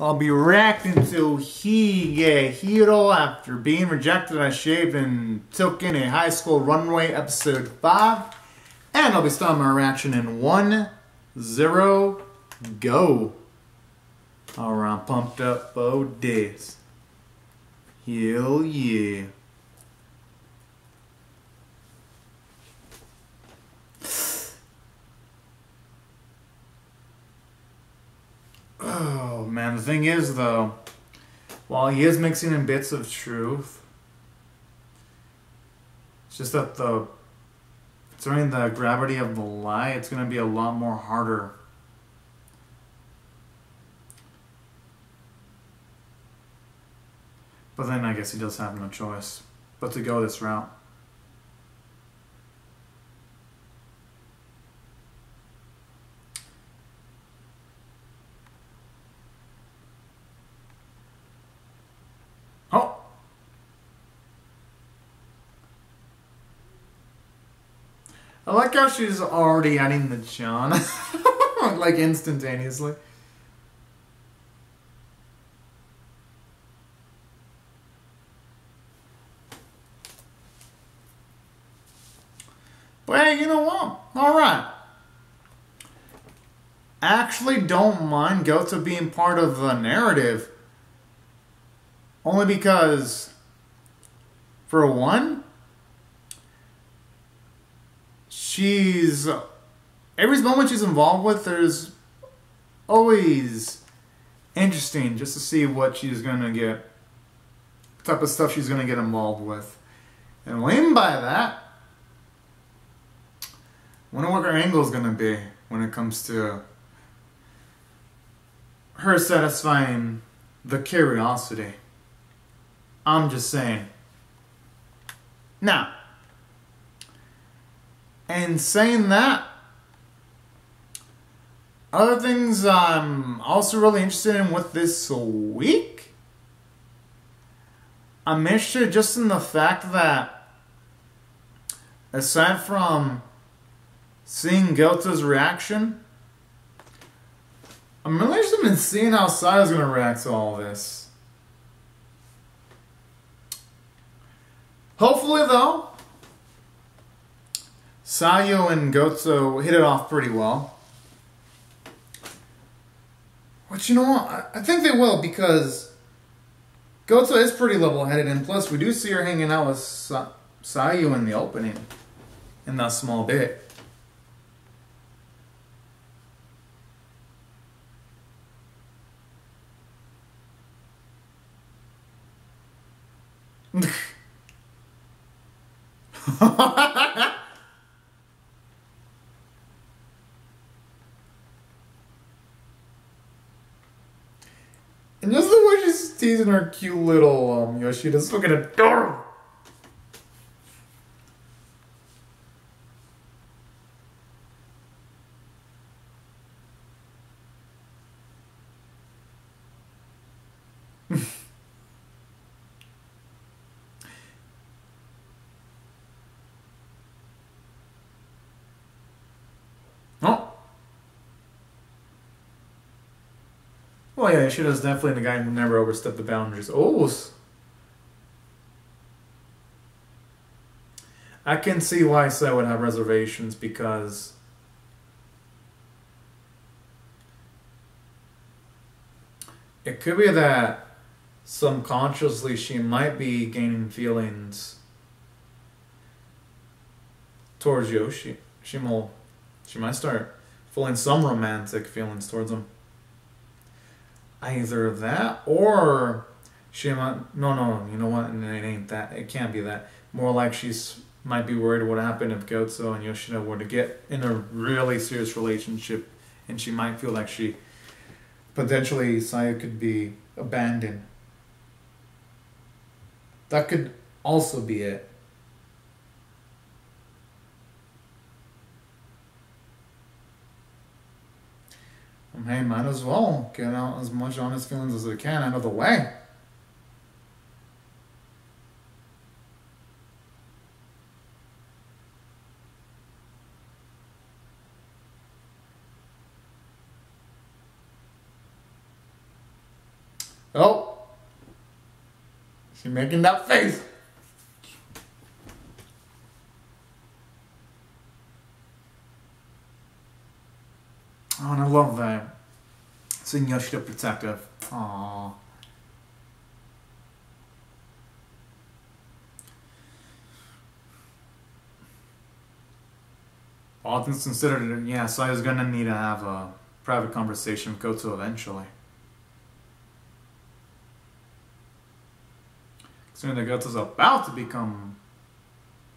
I'll be reacting to Higehiro after being rejected I shaved and took in a high school runway episode 5. And I'll be starting my reaction in 1 0 go. Alright, I'm pumped up for this. Hell yeah. Oh man, the thing is though, while he is mixing in bits of truth, it's just that the during the gravity of the lie, it's gonna be a lot more harder. But then I guess he does have no choice but to go this route. Oh! I like how she's already adding the John. like instantaneously. But hey, you know what? Alright. Actually don't mind Goto being part of the narrative. Only because, for one, she's every moment she's involved with, there's always interesting just to see what she's gonna get, type of stuff she's gonna get involved with, and what by that, wonder what her angle is gonna be when it comes to her satisfying the curiosity. I'm just saying. Now, and saying that, other things I'm also really interested in with this week, I'm interested just in the fact that, aside from seeing Goto's reaction, I'm really interested in seeing how Sayu's going to react to all this. Hopefully, though, Sayu and Goto hit it off pretty well. But you know what? I think they will because Goto is pretty level headed, and plus, we do see her hanging out with Sa- Sayu in the opening in that small bit. And just the way she's teasing her cute little um, Yoshida's looking adorable. oh. Well, yeah, Yoshida's definitely the guy who never overstepped the boundaries. Oh. I can see why Sai would have reservations because it could be that subconsciously she might be gaining feelings towards Yoshi. She will, she might start feeling some romantic feelings towards him. Either that or she might. No, no, you know what? It ain't that. It can't be that. More like she's might be worried what happened if Goto and Yoshida were to get in a really serious relationship, and she might feel like she potentially Sayu could be abandoned. That could also be it. Um, hey, might as well get out as much honest feelings as I can out of the way. Oh. She making that face. Oh, and I love that. Yoshida protective. Aww. All things considered, yeah, so I was gonna need to have a private conversation with Goto eventually. Considering that Goto's about to become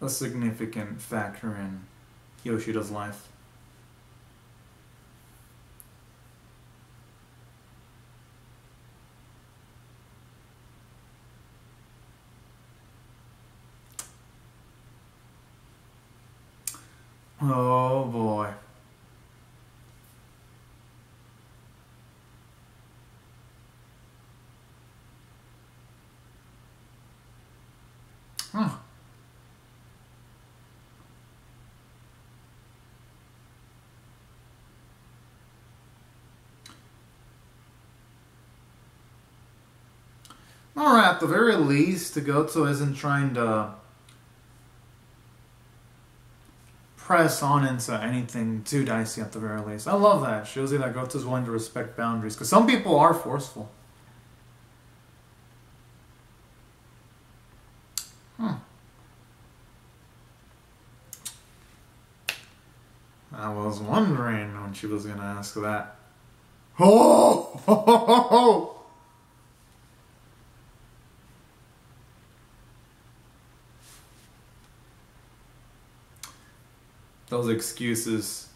a significant factor in Yoshida's life. Oh boy. Hmm. Huh. Alright, at the very least, the Goto isn't trying to press on into anything too dicey at the very least. I love that. Shows you that Goto's willing to respect boundaries. Because some people are forceful. Huh. I was wondering when she was going to ask that. Oh! those excuses.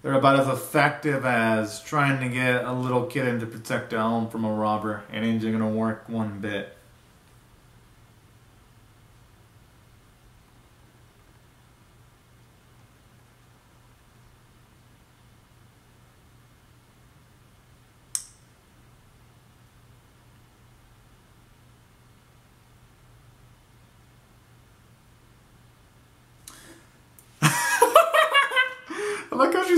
They're about as effective as trying to get a little kid in to protect a home from a robber. It ain't gonna work one bit.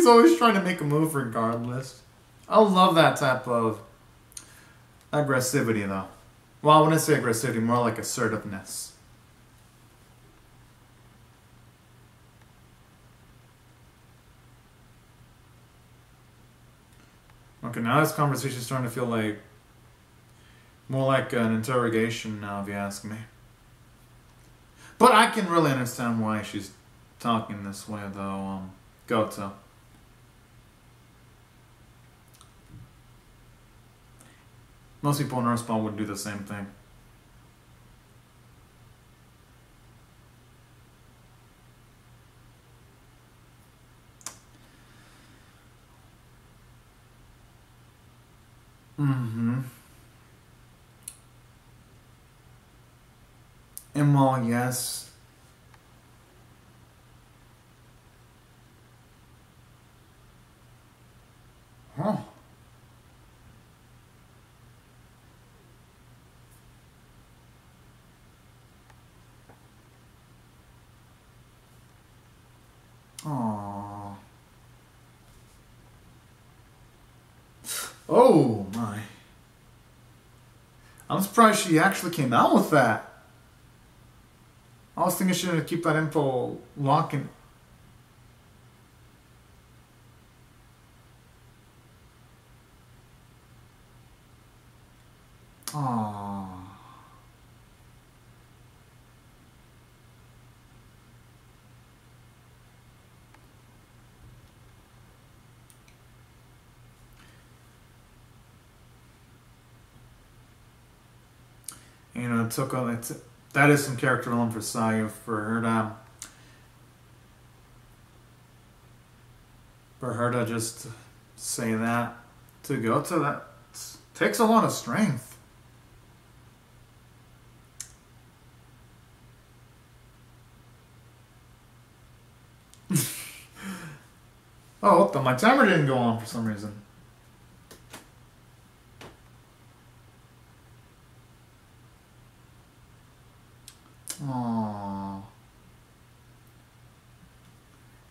she's always trying to make a move regardless. I love that type of aggressivity though. Well, I wouldn't say aggressivity, more like assertiveness. Okay, now this conversation is starting to feel like more like an interrogation now, if you ask me. But I can really understand why she's talking this way, though. Um, Goto. Most people in Earthspawn would do the same thing. Mm-hmm. And while yes, huh. Aww. Oh my. I'm surprised she actually came out with that. I was thinking she should keep that info locked Aww. You know, took on it's that is some character alone for Sayu for her to for her to just say that to Goto that takes a lot of strength. oh, what the? My timer didn't go on for some reason.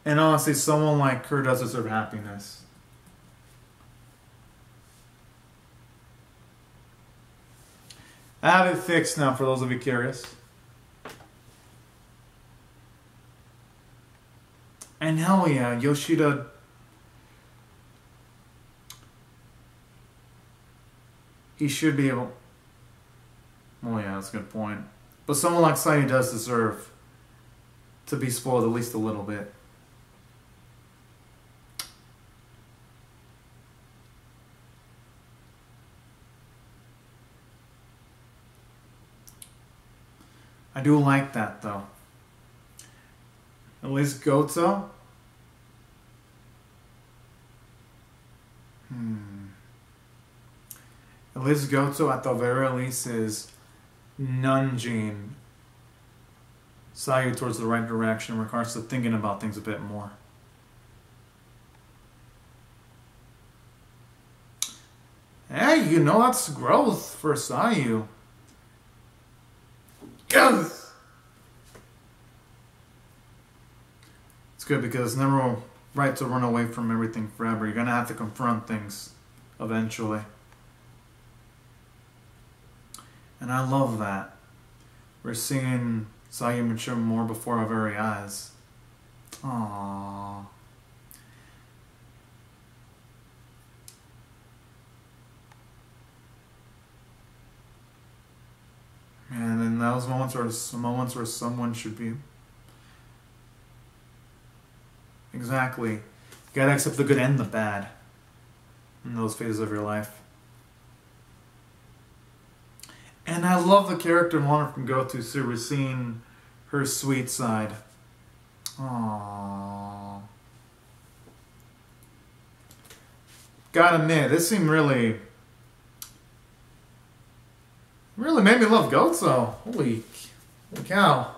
And honestly, someone like her does deserve happiness. I have it fixed now for those of you curious. And hell yeah, Yoshida. He should be able. Oh yeah, that's a good point. But someone like Sayu does deserve to be spoiled at least a little bit. I do like that though. At least Goto. Hmm. At Goto at the very least is nudging Sayu towards the right direction in regards to thinking about things a bit more. Hey, you know that's growth for Sayu. Yes! It's good because never right to run away from everything forever. You're gonna have to confront things eventually. And I love that. We're seeing Sayu mature more before our very eyes. Aww. And in those moments are moments where someone should be exactly you gotta accept the good and the bad in those phases of your life. And I love the character Lana from Go to Sue. Her sweet side. Aww. Gotta admit, this seemed really Really made me love goats though. Holy, holy cow.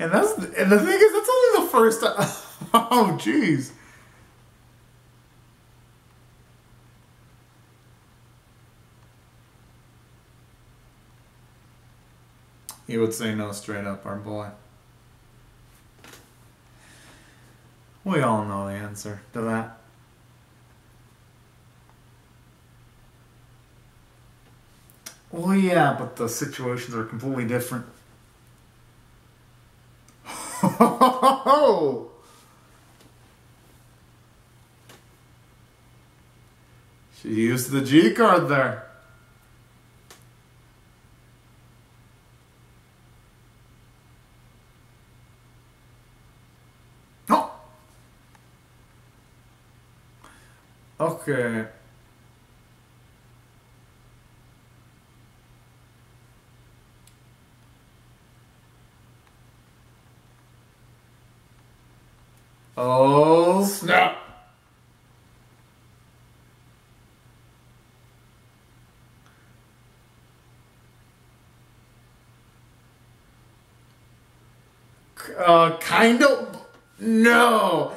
And that's and the thing is that's only the first time. oh jeez. He would say no straight up, our boy. We all know the answer to that. Well, yeah, but the situations are completely different. she used the G card there. Okay. Oh, snap. Uh, kind of. No.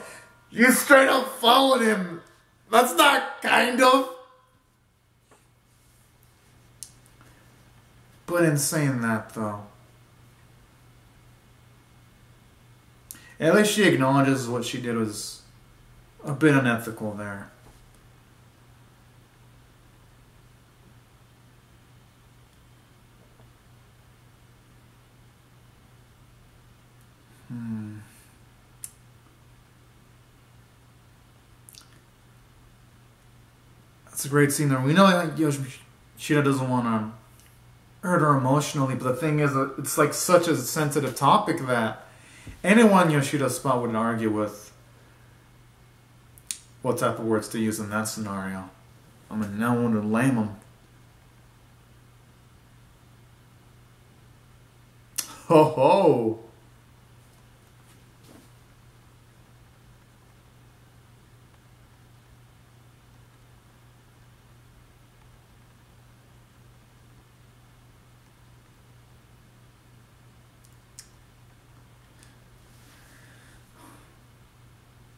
You straight up followed him. That's not kind of. But in saying that, though. At least she acknowledges what she did was a bit unethical there. Hmm. That's a great scene there. We know like doesn't want to hurt her emotionally, but the thing is, it's like such a sensitive topic that anyone Yoshida's spot wouldn't argue with what type of words to use in that scenario. I mean, no one would lame him. Ho ho!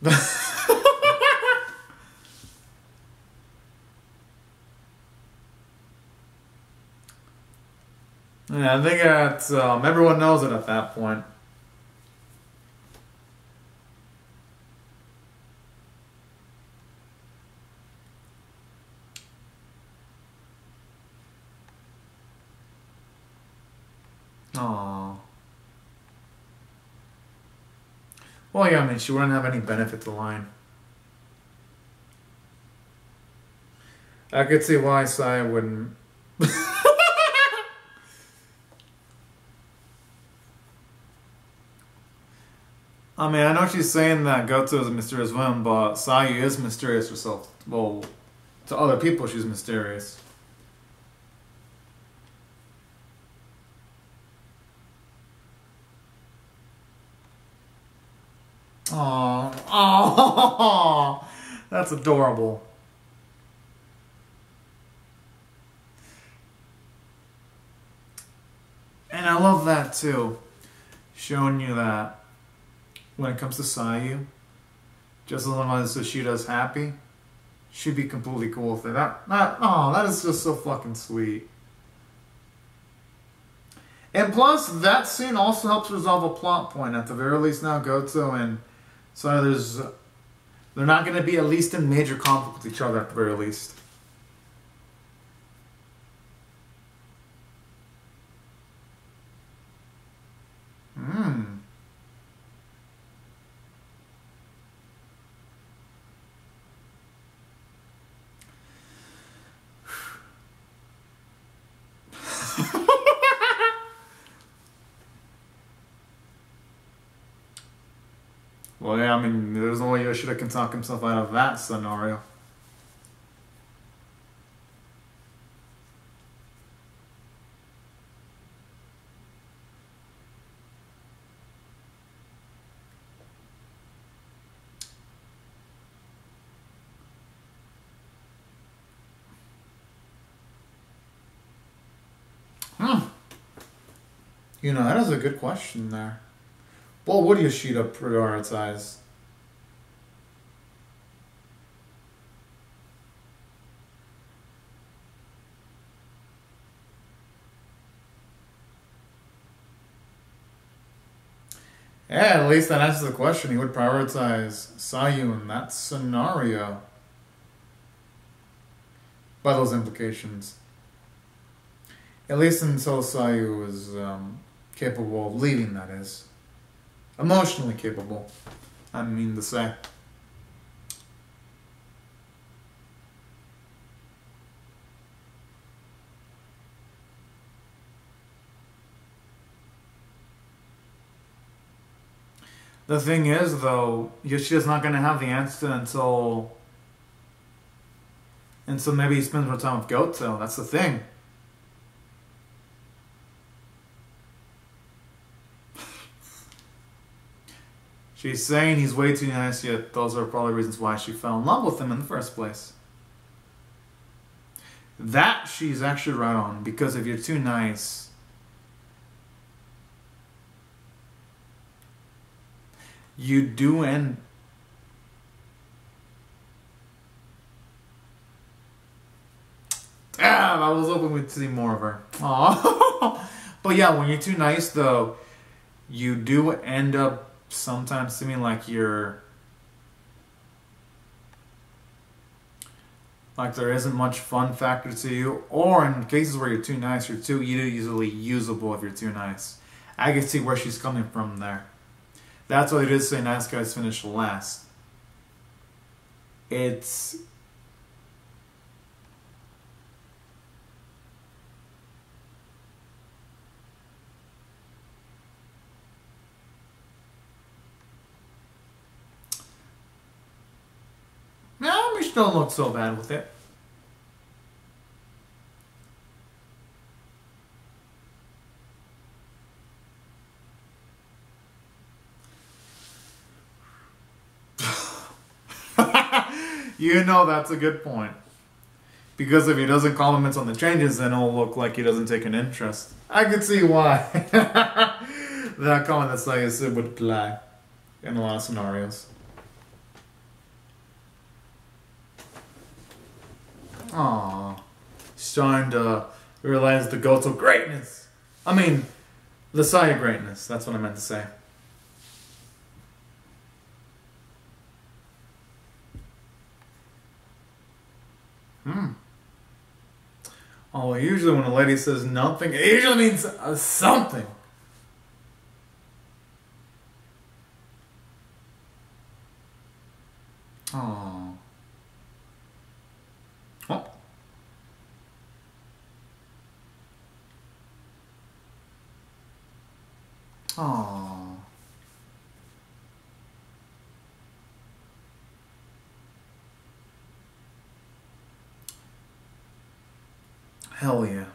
yeah, I think that's um, everyone knows it at that point. Aww. Well, yeah, I mean, she wouldn't have any benefit to lying. I could see why Sayu wouldn't. I mean, I know she's saying that Goto is a mysterious woman, but Sayu is mysterious herself. Well, to other people, she's mysterious. Oh, oh, that's adorable. And I love that too, showing you that when it comes to Sayu, just as long as Yoshida's happy, she'd be completely cool with it. That, that, oh, that is just so fucking sweet. And plus, that scene also helps resolve a plot point. At the very least, now Goto and so there's, they're not going to be at least in major conflict with each other at the very least. Hmm. Well, yeah, I mean, there's way Yoshida can talk himself out of that scenario. Hmm. You know, that is a good question there. Well, what would Yoshida prioritize? Yeah, at least that answers the question. He would prioritize Sayu in that scenario. By those implications. At least until Sayu is um, capable of leaving, that is. Emotionally capable, I mean to say. The thing is, though, Yoshida's not going to have the answer until. Until maybe he spends more time with Goto. That's the thing. She's saying he's way too nice, yet those are probably reasons why she fell in love with him in the first place. That she's actually right on, because if you're too nice, you do end Damn, I was hoping we'd see more of her. Aww. but yeah, when you're too nice though, you do end up sometimes seeming like you're like there isn't much fun factor to you, or in cases where you're too nice, you're too easily usable if you're too nice. I can see where she's coming from there. That's why it is say nice guys finish last. It's We don't look so bad with it. you know that's a good point. Because if he doesn't comment on the changes, then it'll look like he doesn't take an interest. I can see why. that comment that's like it would apply in a lot of scenarios. Aww. Starting to realize the Goto greatness. I mean, the Sayu greatness. That's what I meant to say. Hmm. Oh, usually when a lady says nothing, it usually means something. Oh. Oh. Oh. Hell yeah.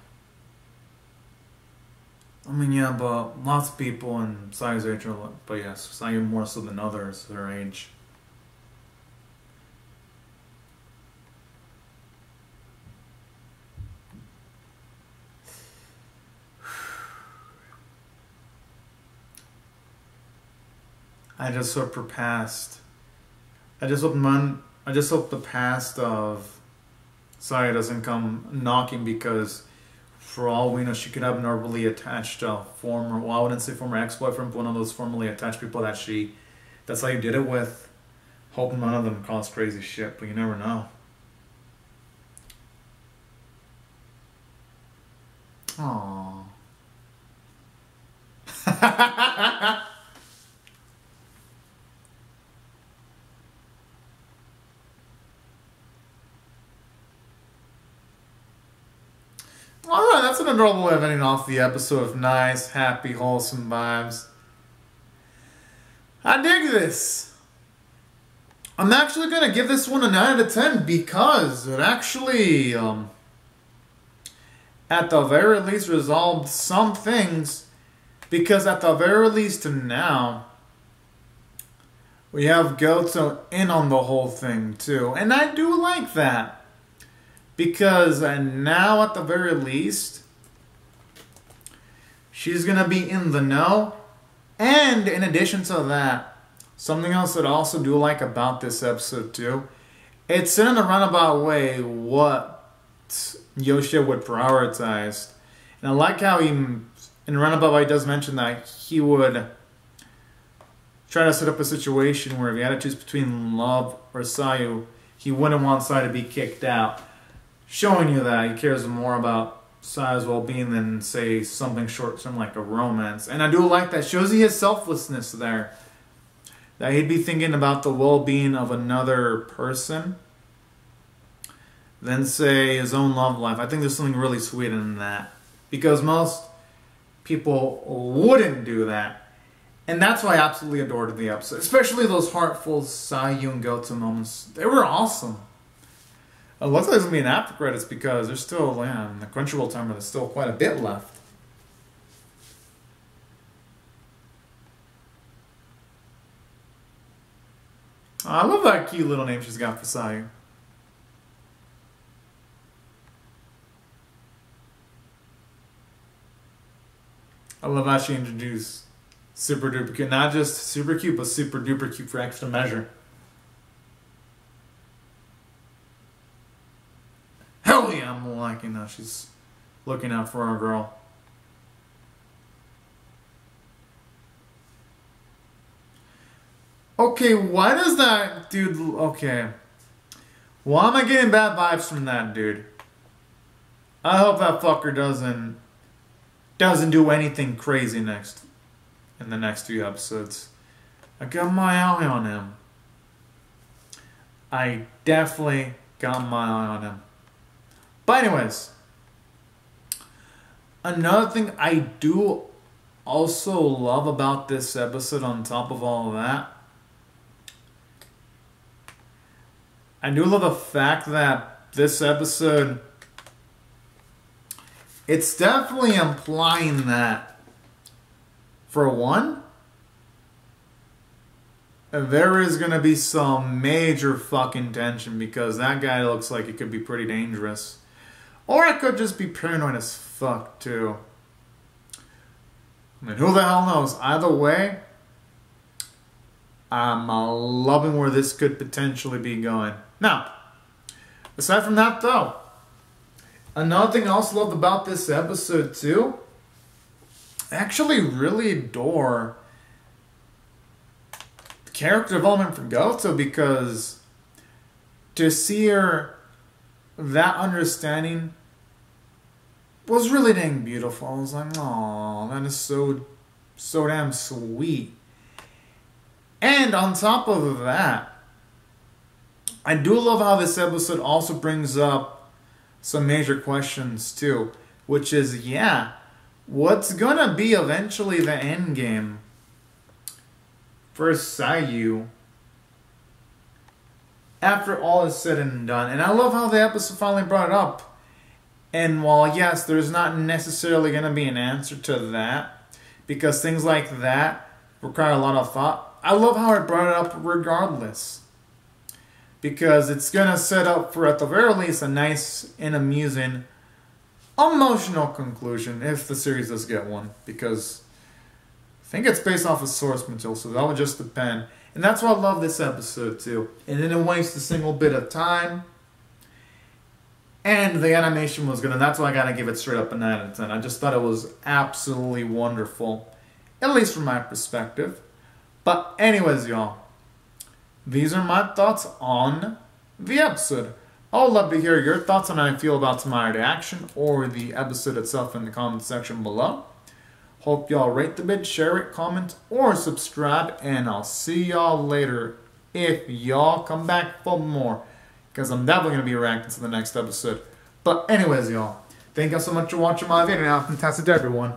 I mean, yeah, but lots of people in Sayu's age are, but yes, Sayu more so than others their age. I just hope her past. I just hope man. I just hope the past of Sayu doesn't come knocking because, for all we know, she could have an overly attached uh, former. Well, I wouldn't say former ex-boyfriend, but one of those formerly attached people that she. That's how you did it with. Hoping none of them cause crazy shit, but you never know. Aww. Alright, that's an adorable way of ending off the episode of nice, happy, wholesome vibes. I dig this. I'm actually to give this one a 9 out of 10 because it actually, um, at the very least, resolved some things. Because at the very least now, we have Goto in on the whole thing too. And I do like that. Because now, at the very least, she's to be in the know. And in addition to that, something else that I also do like about this episode, too, it's in a runabout way what Yoshida would prioritize. And I like how he, in a roundabout way, does mention that he would try to set up a situation where if he had to choose between love or Sayu, he wouldn't want Sayu to be kicked out showing you that he cares more about Sayu's well-being than say something short-term like a romance. And I do like that. Shows you his selflessness there. That he'd be thinking about the well-being of another person than say his own love life. I think there's something really sweet in that. Because most people wouldn't do that. And that's why I absolutely adored the episode. Especially those heartful Sayu and Goto moments. They were awesome. Uh, it looks like there's gonna be an after credits because there's still, in the Crunchyroll timer, there's still quite a bit left. I love that cute little name she's got for Sayu. I love how she introduced super duper cute. Not just super cute, but super duper cute for extra measure. like, you know, she's looking out for our girl. Okay, why does that dude... Okay. Why am I getting bad vibes from that dude? I hope that fucker doesn't... Doesn't do anything crazy next... In the next few episodes. I got my eye on him. I definitely got my eye on him. But anyways, another thing I do also love about this episode on top of all of that, I do love the fact that this episode it's definitely implying that for one there is going to be some major fucking tension because that guy looks like it could be pretty dangerous. Or I could just be paranoid as fuck, too. I mean, who the hell knows? Either way, I'm uh, loving where this could potentially be going. Now, aside from that, though, another thing I also loved about this episode, too, I actually really adore the character development for Goto because to see her that understanding was really dang beautiful. I was like, oh, that is so, so damn sweet. And on top of that, I do love how this episode also brings up some major questions too, which is yeah, what's gonna be eventually the end game for Sayu after all is said and done? And I love how the episode finally brought it up. And while yes, there's not necessarily gonna be an answer to that, because things like that require a lot of thought. I love how it brought it up regardless because it's gonna set up for at the very least a nice and amusing emotional conclusion if the series does get one because I think it's based off of source material so that would just depend and that's why I love this episode too it didn't waste a single bit of time and the animation was good and that's why I gotta give it straight up a 9 out of 10 I just thought it was absolutely wonderful at least from my perspective but anyways y'all these are my thoughts on the episode. I would love to hear your thoughts on how you feel about my reaction or the episode itself in the comment section below. Hope y'all rate the vid, share it, comment, or subscribe, and I'll see y'all later if y'all come back for more. Because I'm definitely going to be reacting to the next episode. But anyways, y'all, thank y'all so much for watching my video. Fantastic day, everyone.